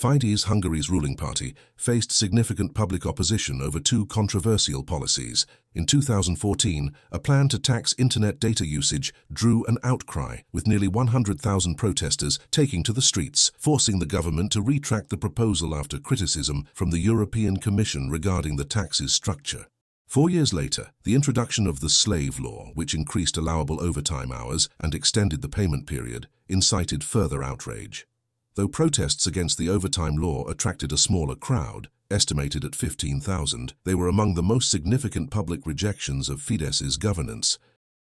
Fidesz, Hungary's ruling party, faced significant public opposition over two controversial policies. In 2014, a plan to tax internet data usage drew an outcry, with nearly 100,000 protesters taking to the streets, forcing the government to retract the proposal after criticism from the European Commission regarding the tax's structure. Four years later, the introduction of the slave law, which increased allowable overtime hours and extended the payment period, incited further outrage. Though protests against the overtime law attracted a smaller crowd, estimated at 15,000, they were among the most significant public rejections of Fidesz's governance,